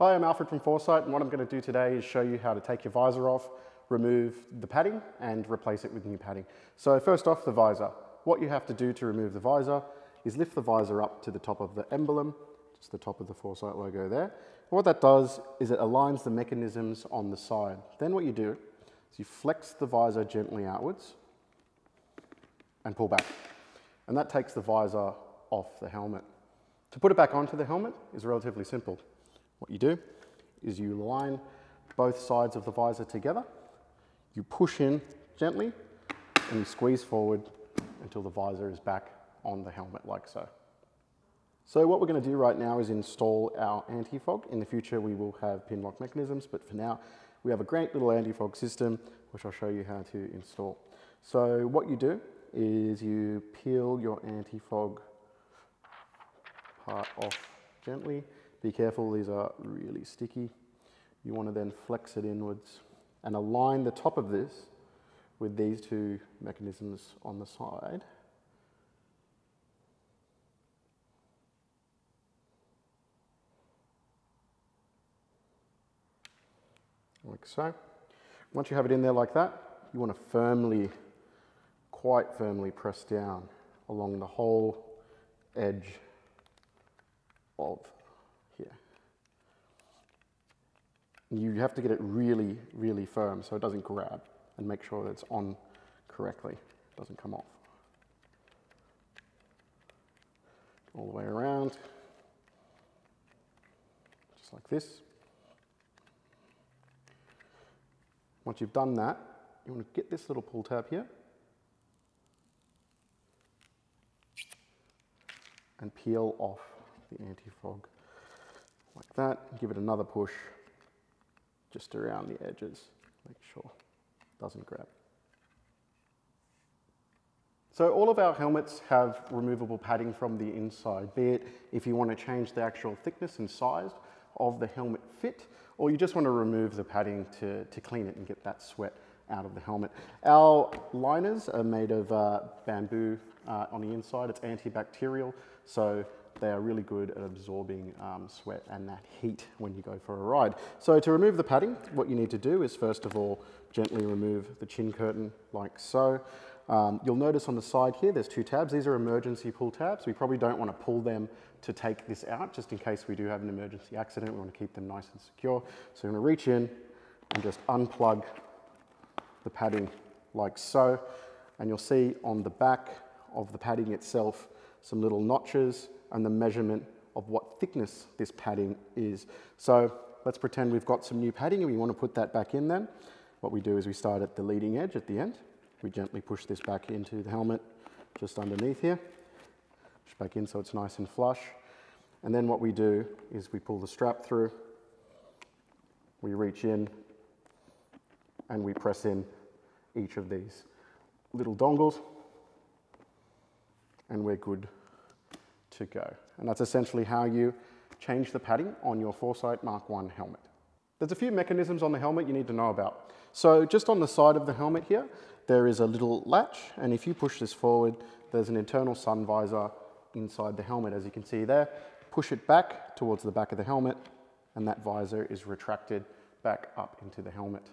Hi, I'm Alfred from Forcite and what I'm going to do today is show you how to take your visor off, remove the padding and replace it with new padding. So first off the visor. What you have to do to remove the visor is lift the visor up to the top of the emblem, just the top of the Forcite logo there. And What that does is it aligns the mechanisms on the side. Then what you do is you flex the visor gently outwards and pull back. And that takes the visor off the helmet. To put it back onto the helmet is relatively simple. What you do is you line both sides of the visor together, you push in gently, and you squeeze forward until the visor is back on the helmet like so. So what we're going to do right now is install our anti-fog. In the future we will have Pinlock mechanisms, but for now we have a great little anti-fog system which I'll show you how to install. So what you do is you peel your anti-fog part off gently be careful, these are really sticky. You want to then flex it inwards and align the top of this with these two mechanisms on the side. Like so. Once you have it in there like that, you want to firmly, quite firmly press down along the whole edge of you have to get it really, really firm so it doesn't grab and make sure that it's on correctly, it doesn't come off. All the way around, just like this. Once you've done that, you want to get this little pull tab here and peel off the anti-fog like that. Give it another push just around the edges, make sure it doesn't grab. So all of our helmets have removable padding from the inside, be it if you want to change the actual thickness and size of the helmet fit, or you just want to remove the padding to, to clean it and get that sweat out of the helmet. Our liners are made of uh, bamboo uh, on the inside. It's antibacterial, so they are really good at absorbing um, sweat and that heat when you go for a ride. So to remove the padding, what you need to do is first of all, gently remove the chin curtain like so. Um, you'll notice on the side here, there's two tabs. These are emergency pull tabs. We probably don't want to pull them to take this out, just in case we do have an emergency accident. We want to keep them nice and secure. So I'm going to reach in and just unplug the padding like so. And you'll see on the back of the padding itself, some little notches and the measurement of what thickness this padding is. So let's pretend we've got some new padding and we want to put that back in then. What we do is we start at the leading edge at the end. We gently push this back into the helmet just underneath here. Push back in so it's nice and flush. And then what we do is we pull the strap through, we reach in, and we press in each of these little dongles, and we're good to go. And that's essentially how you change the padding on your Forcite Mark 1 helmet. There's a few mechanisms on the helmet you need to know about. So just on the side of the helmet here, there is a little latch, and if you push this forward, there's an internal sun visor inside the helmet, as you can see there. Push it back towards the back of the helmet, and that visor is retracted back up into the helmet.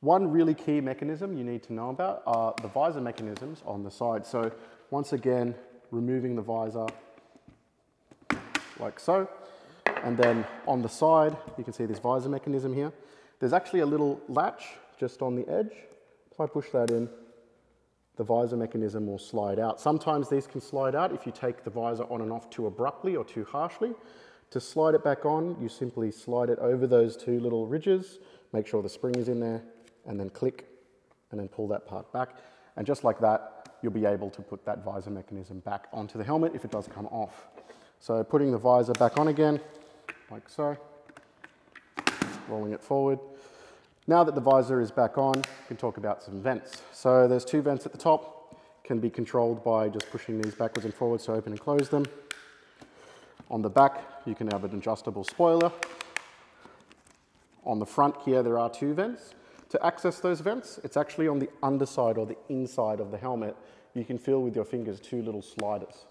One really key mechanism you need to know about are the visor mechanisms on the side. So once again, removing the visor like so. And then on the side, you can see this visor mechanism here. There's actually a little latch just on the edge. If I push that in, the visor mechanism will slide out. Sometimes these can slide out if you take the visor on and off too abruptly or too harshly. To slide it back on, you simply slide it over those two little ridges, make sure the spring is in there, and then click, and then pull that part back. And just like that, you'll be able to put that visor mechanism back onto the helmet if it does come off. So putting the visor back on again, like so, rolling it forward. Now that the visor is back on, we can talk about some vents. So there's two vents at the top, can be controlled by just pushing these backwards and forwards to open and close them. On the back, you can have an adjustable spoiler. On the front here, there are two vents. To access those vents, it's actually on the underside or the inside of the helmet. You can feel with your fingers two little sliders.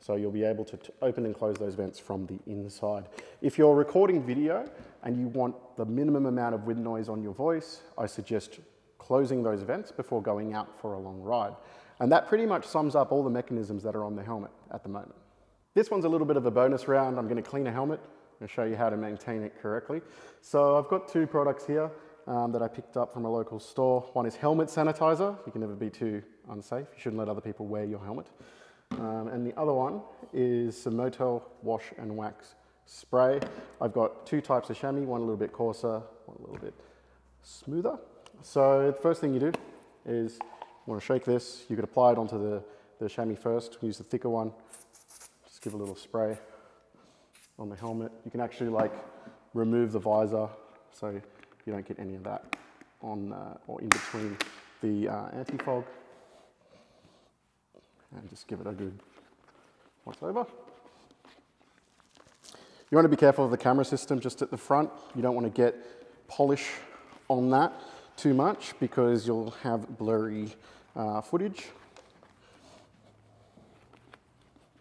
So you'll be able to open and close those vents from the inside. If you're recording video and you want the minimum amount of wind noise on your voice, I suggest closing those vents before going out for a long ride. And that pretty much sums up all the mechanisms that are on the helmet at the moment. This one's a little bit of a bonus round. I'm gonna clean a helmet and show you how to maintain it correctly. So I've got two products here um, that I picked up from a local store. One is helmet sanitizer. You can never be too unsafe. You shouldn't let other people wear your helmet. Um, and the other one is some Motul Wash and Wax Spray. I've got two types of chamois, one a little bit coarser, one a little bit smoother. So the first thing you do is you want to shake this. You could apply it onto the, the chamois first, use the thicker one. Just give a little spray on the helmet. You can actually like remove the visor so you don't get any of that on uh, or in between the uh, anti-fog. And just give it a good once over. You want to be careful of the camera system just at the front. You don't want to get polish on that too much because you'll have blurry uh, footage.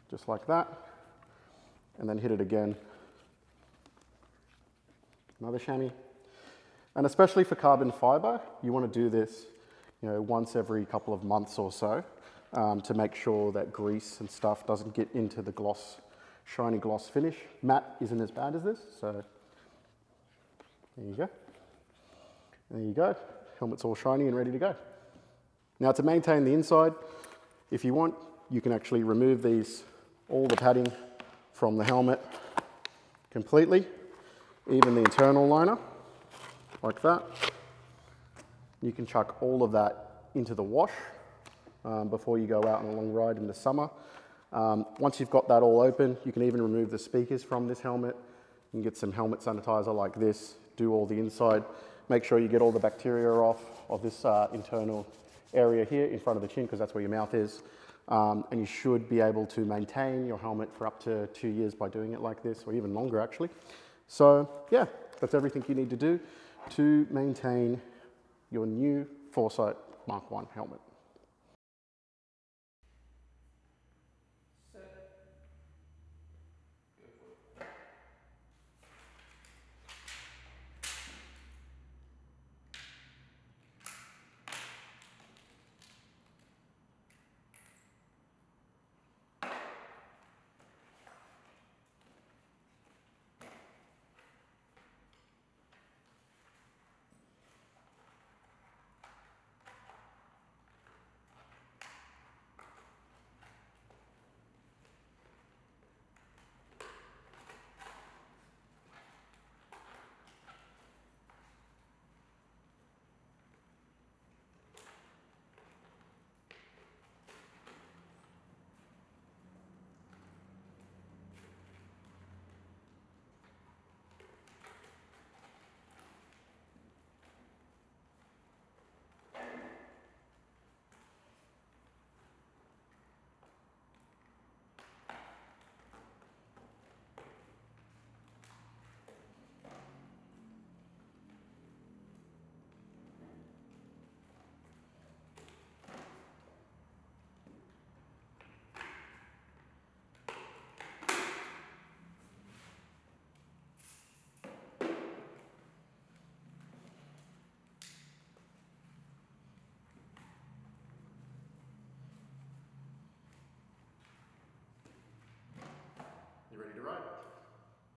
Just like that. And then hit it again. Another chamois. And especially for carbon fiber, you want to do this you know, once every couple of months or so um, to make sure that grease and stuff doesn't get into the gloss, shiny gloss finish. Matte isn't as bad as this, so there you go. There you go. Helmet's all shiny and ready to go. Now to maintain the inside, if you want, you can actually remove these, all the padding from the helmet completely, even the internal liner, like that. You can chuck all of that into the wash um, before you go out on a long ride in the summer. Um, once you've got that all open, you can even remove the speakers from this helmet. You can get some helmet sanitizer like this, do all the inside. Make sure you get all the bacteria off of this uh, internal area here in front of the chin because that's where your mouth is. Um, and you should be able to maintain your helmet for up to two years by doing it like this, or even longer actually. So yeah, that's everything you need to do to maintain your new Forcite Mark 1 helmet.